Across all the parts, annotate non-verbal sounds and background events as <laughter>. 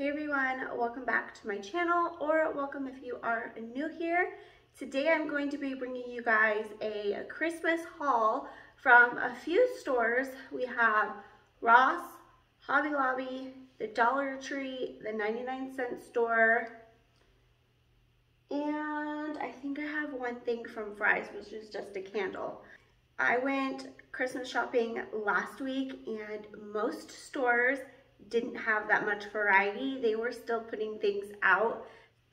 Hey everyone, welcome back to my channel or welcome if you are new here. Today I'm going to be bringing you guys a Christmas haul from a few stores. We have Ross, Hobby Lobby, the Dollar Tree, the 99 cent store, and I think I have one thing from Fry's, which is just a candle. I went Christmas shopping last week and most stores didn't have that much variety. They were still putting things out.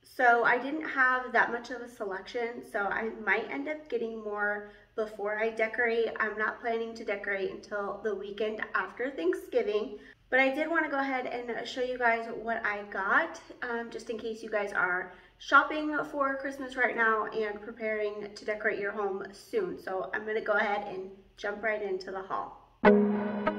So I didn't have that much of a selection. So I might end up getting more before I decorate. I'm not planning to decorate until the weekend after Thanksgiving. But I did want to go ahead and show you guys what I got, um, just in case you guys are shopping for Christmas right now and preparing to decorate your home soon. So I'm going to go ahead and jump right into the haul.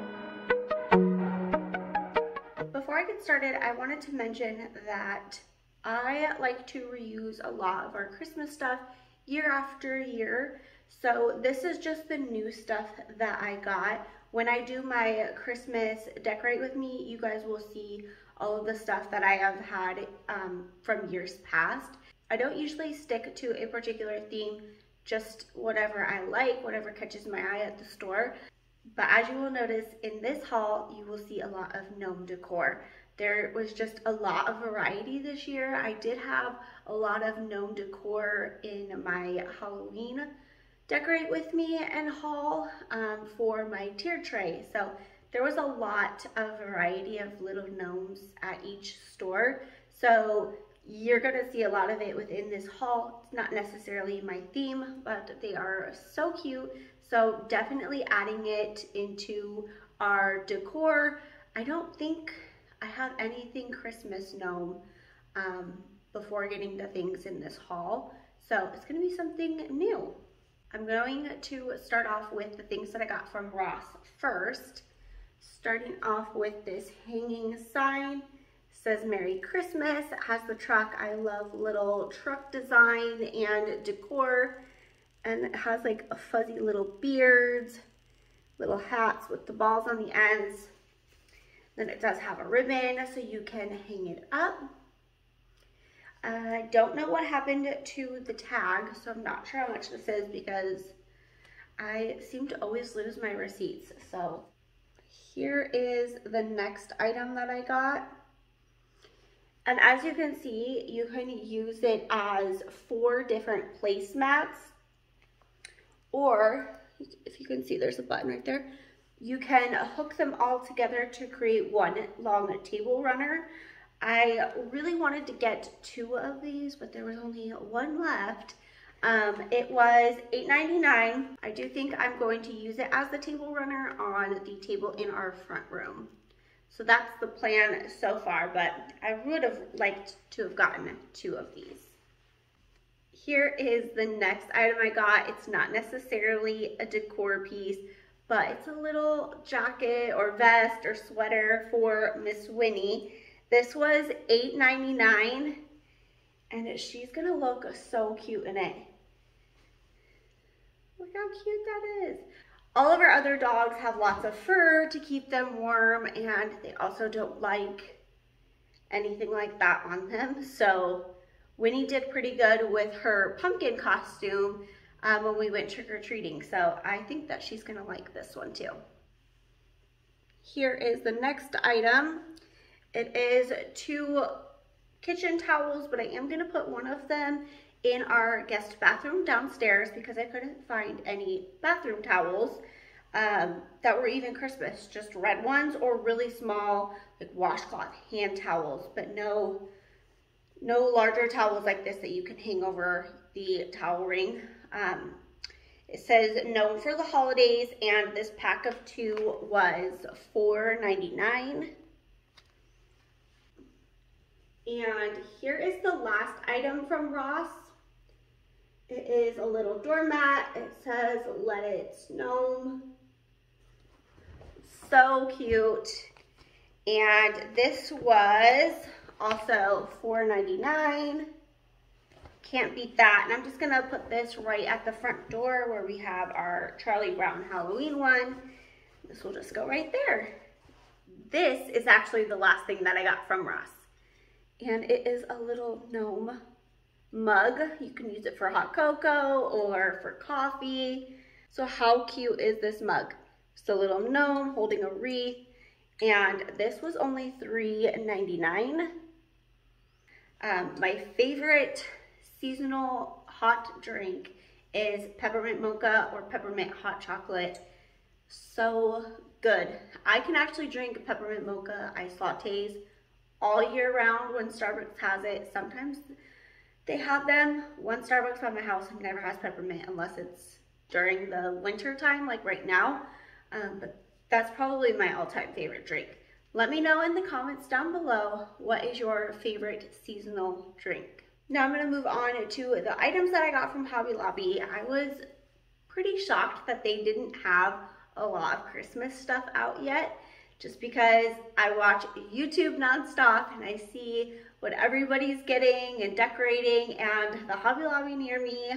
I get started, I wanted to mention that I like to reuse a lot of our Christmas stuff year after year. So this is just the new stuff that I got. When I do my Christmas decorate with me, you guys will see all of the stuff that I have had um, from years past. I don't usually stick to a particular theme, just whatever I like, whatever catches my eye at the store. But as you will notice in this haul, you will see a lot of gnome decor. There was just a lot of variety this year. I did have a lot of gnome decor in my Halloween decorate with me and haul um, for my tier tray. So there was a lot of variety of little gnomes at each store. So you're gonna see a lot of it within this haul. It's not necessarily my theme, but they are so cute. So definitely adding it into our decor. I don't think I have anything Christmas gnome um, before getting the things in this haul. So it's gonna be something new. I'm going to start off with the things that I got from Ross first. Starting off with this hanging sign. It says Merry Christmas. It has the truck. I love little truck design and decor. And it has like a fuzzy little beards, little hats with the balls on the ends. Then it does have a ribbon so you can hang it up. I don't know what happened to the tag, so I'm not sure how much this is because I seem to always lose my receipts. So here is the next item that I got. And as you can see, you can use it as four different placemats. Or, if you can see, there's a button right there. You can hook them all together to create one long table runner. I really wanted to get two of these, but there was only one left. Um, it was $8.99. I do think I'm going to use it as the table runner on the table in our front room. So that's the plan so far, but I would have liked to have gotten two of these. Here is the next item I got. It's not necessarily a decor piece, but it's a little jacket or vest or sweater for Miss Winnie. This was $8.99 and she's gonna look so cute in it. Look how cute that is. All of our other dogs have lots of fur to keep them warm and they also don't like anything like that on them. So Winnie did pretty good with her pumpkin costume um, when we went trick-or-treating. So I think that she's gonna like this one too. Here is the next item. It is two kitchen towels, but I am gonna put one of them in our guest bathroom downstairs because I couldn't find any bathroom towels um, that were even Christmas, just red ones or really small like washcloth hand towels, but no, no larger towels like this that you can hang over the towel ring. Um, it says known for the holidays and this pack of two was $4.99. And here is the last item from Ross. It is a little doormat. It says, let it snow. So cute. And this was also $4.99. Can't beat that. And I'm just gonna put this right at the front door where we have our Charlie Brown Halloween one. This will just go right there. This is actually the last thing that I got from Ross. And it is a little gnome mug. You can use it for hot cocoa or for coffee. So how cute is this mug? It's a little gnome holding a wreath. And this was only $3.99. Um, my favorite seasonal hot drink is peppermint mocha or peppermint hot chocolate. So good. I can actually drink peppermint mocha ice lattes all year round when Starbucks has it. Sometimes they have them. One Starbucks by my house never has peppermint unless it's during the winter time, like right now. Um, but that's probably my all-time favorite drink. Let me know in the comments down below what is your favorite seasonal drink. Now I'm going to move on to the items that I got from Hobby Lobby. I was pretty shocked that they didn't have a lot of Christmas stuff out yet just because I watch YouTube nonstop and I see what everybody's getting and decorating and the Hobby Lobby near me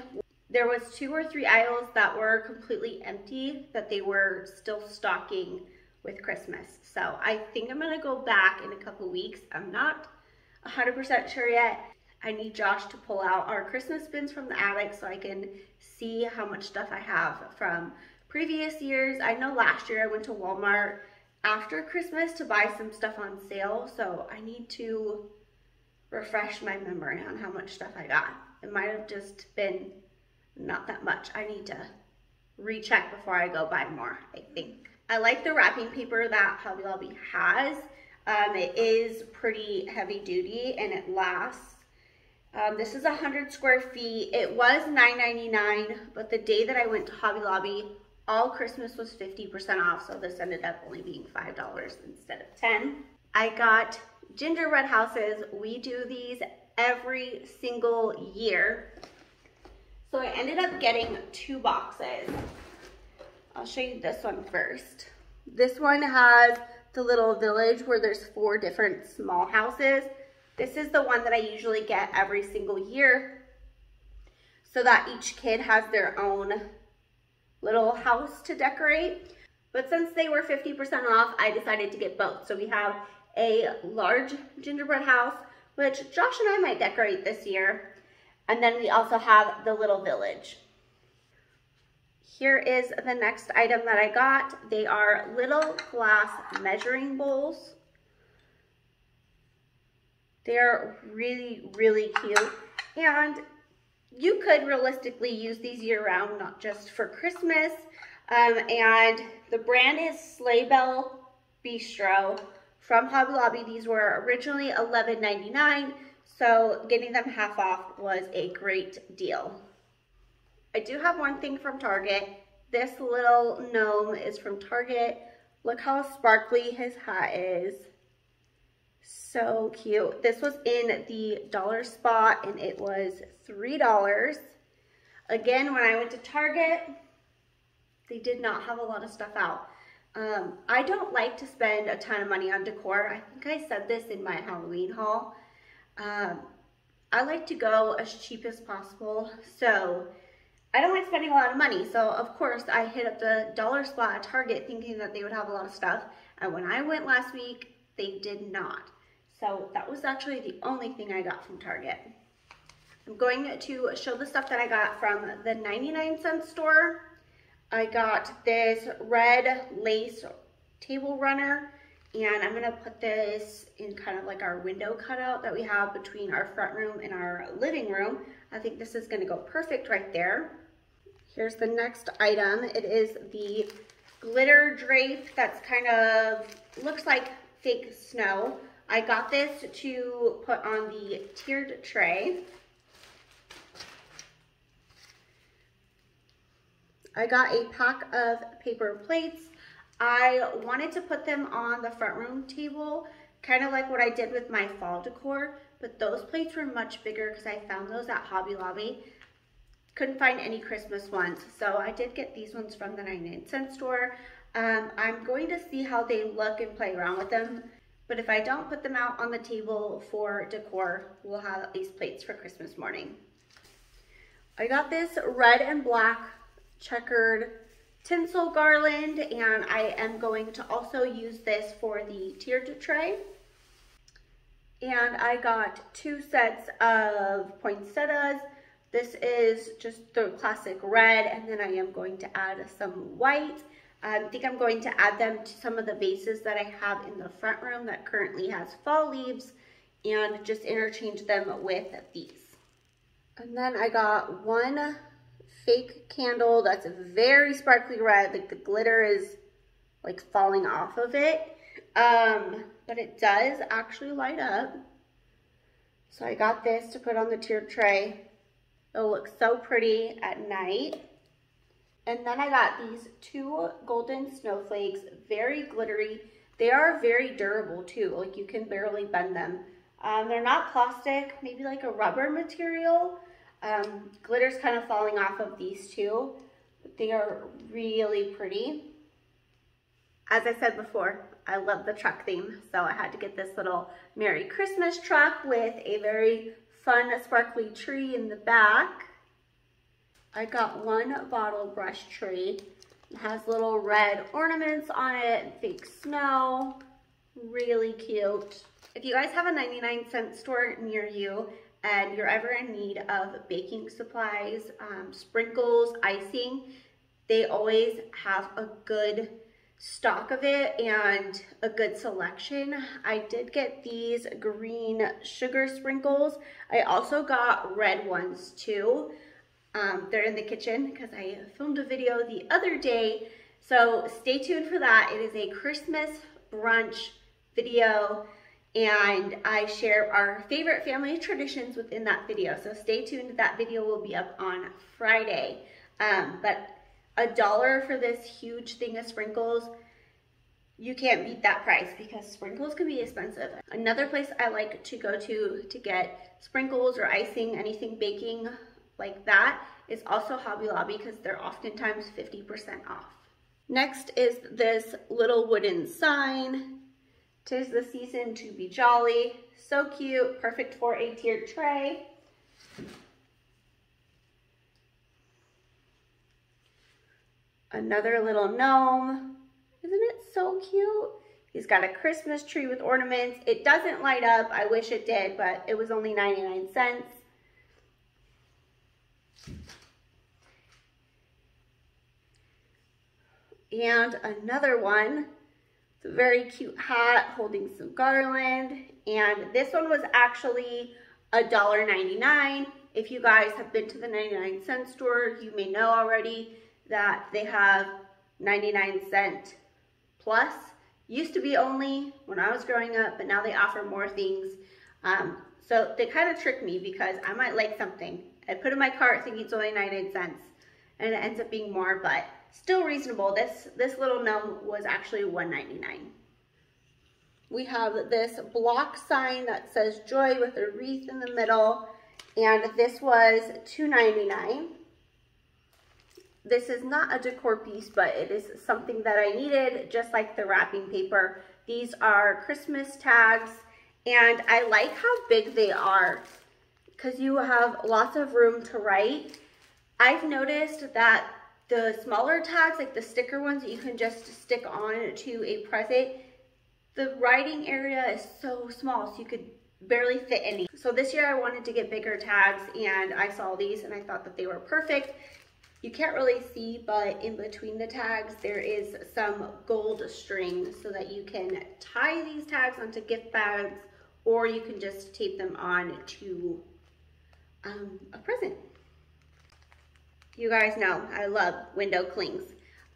there was two or three aisles that were completely empty that they were still stocking with Christmas. So I think I'm gonna go back in a couple weeks. I'm not 100% sure yet. I need Josh to pull out our Christmas bins from the attic so I can see how much stuff I have from previous years. I know last year I went to Walmart after Christmas to buy some stuff on sale, so I need to refresh my memory on how much stuff I got. It might have just been not that much. I need to recheck before I go buy more, I think. I like the wrapping paper that Hobby Lobby has. Um, it is pretty heavy duty and it lasts. Um, this is 100 square feet. It was $9.99, but the day that I went to Hobby Lobby, all Christmas was 50% off, so this ended up only being $5 instead of 10 I got gingerbread houses. We do these every single year. So I ended up getting two boxes. I'll show you this one first. This one has the little village where there's four different small houses. This is the one that I usually get every single year so that each kid has their own little house to decorate. But since they were 50% off, I decided to get both. So we have a large gingerbread house, which Josh and I might decorate this year. And then we also have the little village. Here is the next item that I got. They are little glass measuring bowls. They're really, really cute. And you could realistically use these year round, not just for Christmas. Um, and the brand is Sleigh Bell Bistro from Hobby Lobby. These were originally $11.99. So getting them half off was a great deal. I do have one thing from Target. This little gnome is from Target. Look how sparkly his hat is. So cute. This was in the dollar spot and it was $3. Again, when I went to Target, they did not have a lot of stuff out. Um, I don't like to spend a ton of money on decor. I think I said this in my Halloween haul. Um, I like to go as cheap as possible, so I don't like spending a lot of money. So of course I hit up the dollar spot at Target thinking that they would have a lot of stuff. And when I went last week, they did not. So that was actually the only thing I got from Target. I'm going to show the stuff that I got from the 99 cent store. I got this red lace table runner and I'm gonna put this in kind of like our window cutout that we have between our front room and our living room. I think this is gonna go perfect right there. Here's the next item. It is the glitter drape that's kind of, looks like fake snow. I got this to put on the tiered tray. I got a pack of paper plates I wanted to put them on the front room table, kind of like what I did with my fall decor, but those plates were much bigger because I found those at Hobby Lobby. Couldn't find any Christmas ones, so I did get these ones from the 99 cent store. Um, I'm going to see how they look and play around with them, but if I don't put them out on the table for decor, we'll have these plates for Christmas morning. I got this red and black checkered tinsel garland and I am going to also use this for the tiered tray. And I got two sets of poinsettias. This is just the classic red, and then I am going to add some white. I think I'm going to add them to some of the vases that I have in the front room that currently has fall leaves and just interchange them with these. And then I got one fake candle that's a very sparkly red. Like the glitter is like falling off of it. Um, but it does actually light up. So I got this to put on the tiered tray. It'll look so pretty at night. And then I got these two golden snowflakes, very glittery. They are very durable too, like you can barely bend them. Um, they're not plastic, maybe like a rubber material. Um, glitter's kind of falling off of these two, they are really pretty. As I said before, I love the truck theme, so I had to get this little Merry Christmas truck with a very fun sparkly tree in the back. I got one bottle brush tree. It has little red ornaments on it, fake snow, really cute. If you guys have a 99 cent store near you and you're ever in need of baking supplies, um, sprinkles, icing, they always have a good stock of it and a good selection. I did get these green sugar sprinkles. I also got red ones too. Um, they're in the kitchen because I filmed a video the other day. So stay tuned for that. It is a Christmas brunch video and I share our favorite family traditions within that video. So stay tuned. That video will be up on Friday. Um, but a dollar for this huge thing of sprinkles, you can't beat that price because sprinkles can be expensive. Another place I like to go to to get sprinkles or icing, anything baking like that is also Hobby Lobby because they're oftentimes 50% off. Next is this little wooden sign. Tis the season to be jolly. So cute, perfect for a tiered tray. Another little gnome. Isn't it so cute? He's got a Christmas tree with ornaments. It doesn't light up. I wish it did, but it was only 99 cents. And another one. It's a very cute hat holding some garland. And this one was actually $1.99. If you guys have been to the 99 cent store, you may know already that they have 99 cent plus. Used to be only when I was growing up, but now they offer more things. Um, so they kind of trick me because I might like something. I put in my cart thinking it's only 99 cents and it ends up being more, but still reasonable. This, this little gnome was actually 1.99. We have this block sign that says joy with a wreath in the middle, and this was 2.99. This is not a decor piece, but it is something that I needed, just like the wrapping paper. These are Christmas tags, and I like how big they are because you have lots of room to write. I've noticed that the smaller tags, like the sticker ones that you can just stick on to a present, the writing area is so small, so you could barely fit any. So this year I wanted to get bigger tags and I saw these and I thought that they were perfect. You can't really see, but in between the tags, there is some gold string so that you can tie these tags onto gift bags or you can just tape them on to um, a present. You guys know I love window clings.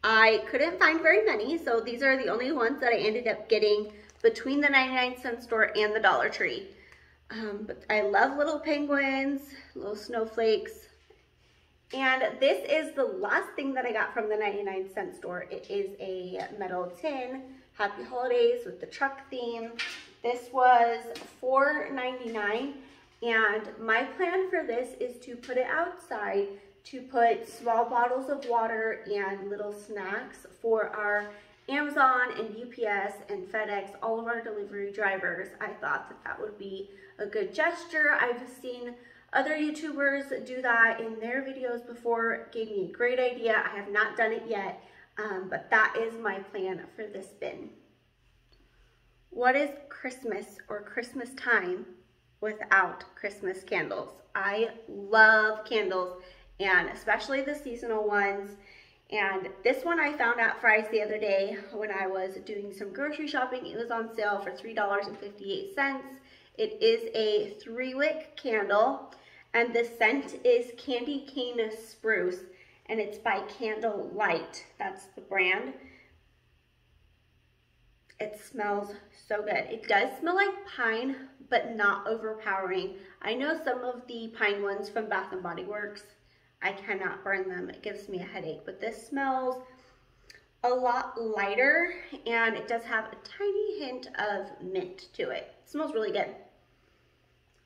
I couldn't find very many, so these are the only ones that I ended up getting between the 99 cent store and the Dollar Tree. Um, but I love little penguins, little snowflakes. And this is the last thing that I got from the 99 cent store. It is a metal tin, Happy Holidays with the truck theme. This was $4.99 and my plan for this is to put it outside to put small bottles of water and little snacks for our Amazon and UPS and FedEx, all of our delivery drivers. I thought that that would be a good gesture. I've seen other YouTubers do that in their videos before. Gave me a great idea. I have not done it yet, um, but that is my plan for this bin. what is Christmas or Christmas time without Christmas candles? I love candles and especially the seasonal ones. And this one I found at Fry's the other day when I was doing some grocery shopping. It was on sale for $3.58. It is a three wick candle and the scent is Candy Cane Spruce and it's by Candle-lite. That's the brand. It smells so good. It does smell like pine, but not overpowering. I know some of the pine ones from Bath & Body Works, I cannot burn them. It gives me a headache, but this smells a lot lighter and it does have a tiny hint of mint to it. It smells really good.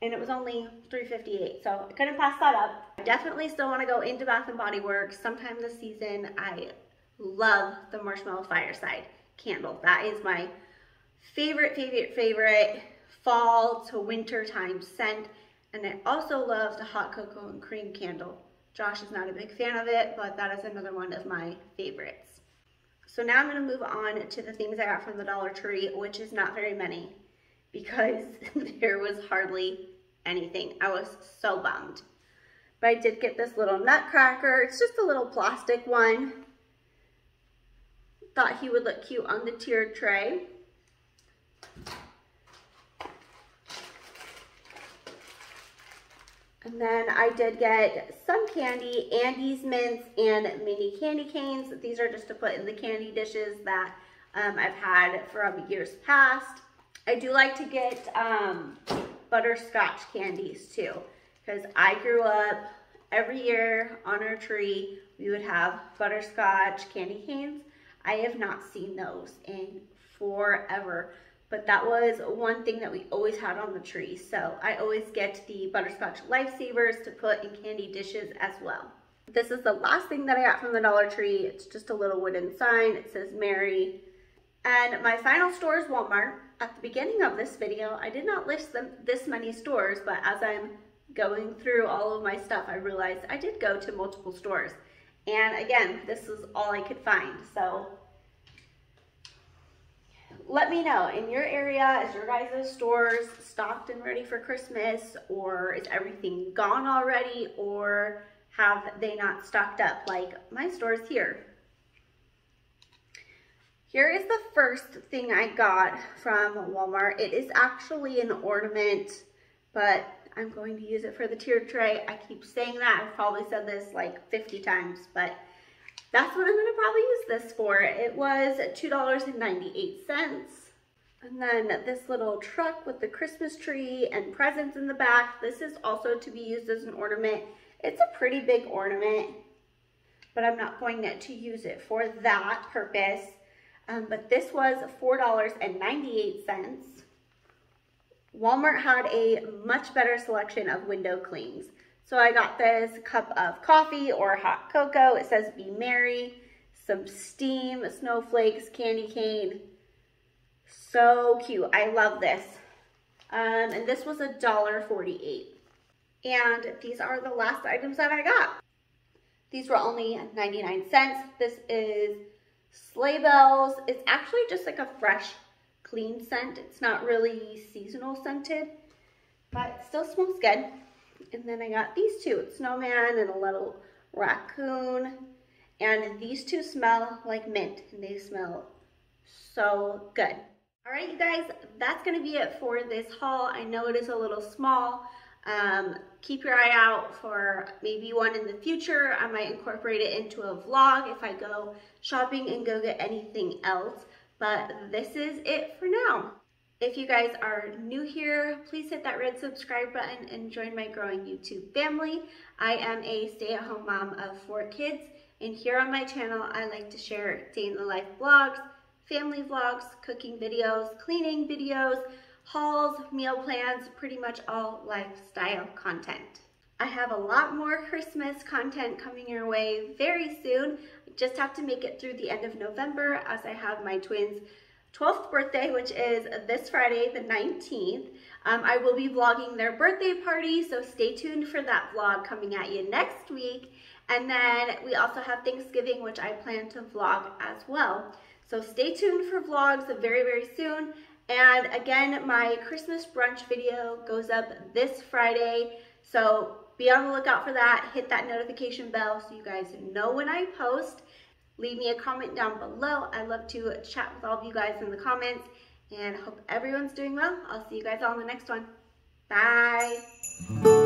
And it was only $3.58, so I couldn't pass that up. I definitely still want to go into Bath & Body Works sometime this season. I love the Marshmallow Fireside candle. That is my favorite, favorite, favorite fall to winter time scent. And I also love the hot cocoa and cream candle. Josh is not a big fan of it, but that is another one of my favorites. So now I'm gonna move on to the things I got from the Dollar Tree, which is not very many because <laughs> there was hardly anything. I was so bummed. But I did get this little nutcracker. It's just a little plastic one. Thought he would look cute on the tiered tray. And then I did get some candy, Andes mints, and mini candy canes. These are just to put in the candy dishes that um, I've had from years past. I do like to get um, butterscotch candies too, because I grew up every year on our tree, we would have butterscotch candy canes. I have not seen those in forever. But that was one thing that we always had on the tree. So I always get the butterscotch lifesavers to put in candy dishes as well. This is the last thing that I got from the Dollar Tree. It's just a little wooden sign. It says Merry. And my final store is Walmart. At the beginning of this video, I did not list them this many stores, but as I'm going through all of my stuff, I realized I did go to multiple stores. And again, this is all I could find. So let me know in your area, is your guys' stores stocked and ready for Christmas or is everything gone already or have they not stocked up like my stores here? Here is the first thing I got from Walmart. It is actually an ornament, but I'm going to use it for the tiered tray. I keep saying that. I've probably said this like 50 times, but that's what I'm gonna probably use this for. It was $2.98. And then this little truck with the Christmas tree and presents in the back. This is also to be used as an ornament. It's a pretty big ornament, but I'm not going to use it for that purpose. Um, but this was $4.98. Walmart had a much better selection of window clings. So I got this cup of coffee or hot cocoa. It says be merry, some steam, snowflakes, candy cane. So cute. I love this. Um, and this was a dollar forty-eight. And these are the last items that I got. These were only 99 cents. This is sleigh bells. It's actually just like a fresh, clean scent. It's not really seasonal scented, but still smells good. And then I got these two, snowman and a little raccoon. And these two smell like mint and they smell so good. All right, you guys, that's gonna be it for this haul. I know it is a little small. Um, keep your eye out for maybe one in the future. I might incorporate it into a vlog if I go shopping and go get anything else. But this is it for now. If you guys are new here, please hit that red subscribe button and join my growing YouTube family. I am a stay-at-home mom of four kids, and here on my channel, I like to share day-in-the-life vlogs, family vlogs, cooking videos, cleaning videos, hauls, meal plans, pretty much all lifestyle content. I have a lot more Christmas content coming your way very soon. I just have to make it through the end of November as I have my twins 12th birthday, which is this Friday, the 19th. Um, I will be vlogging their birthday party, so stay tuned for that vlog coming at you next week. And then we also have Thanksgiving, which I plan to vlog as well. So stay tuned for vlogs very, very soon. And again, my Christmas brunch video goes up this Friday. So be on the lookout for that. Hit that notification bell so you guys know when I post. Leave me a comment down below. I love to chat with all of you guys in the comments and hope everyone's doing well. I'll see you guys all in the next one. Bye.